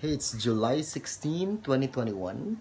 Hey, it's July 16, 2021.